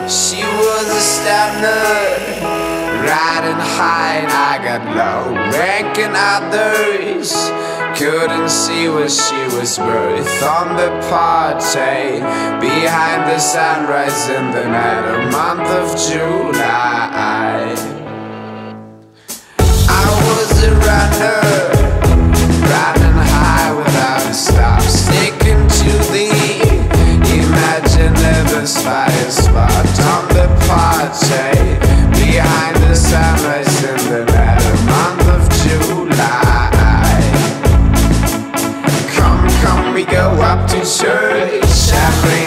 She was a stunner, riding high and I got low. Ranking others, couldn't see what she was worth. On the party, behind the sunrise in the night, a month of July. I was a runner. we go up to church Champagne.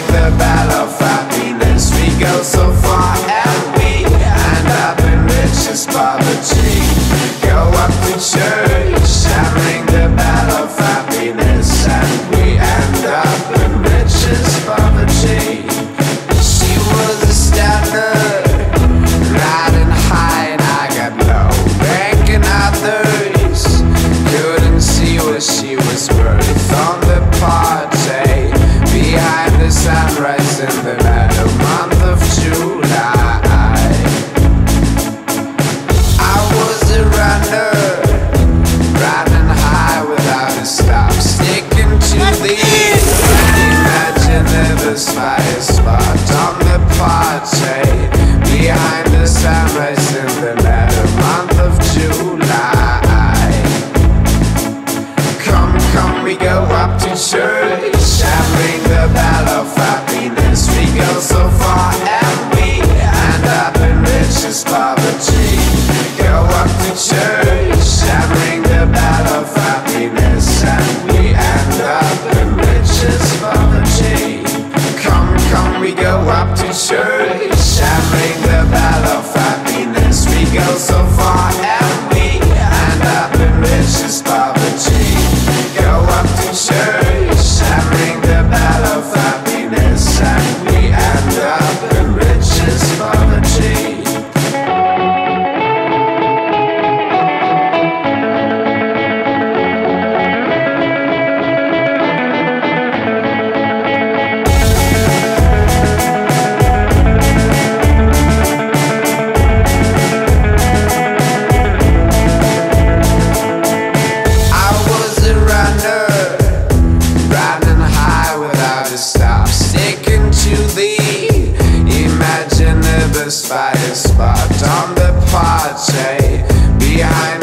satisfies We and I'm the richest satisfied is spot on the party behind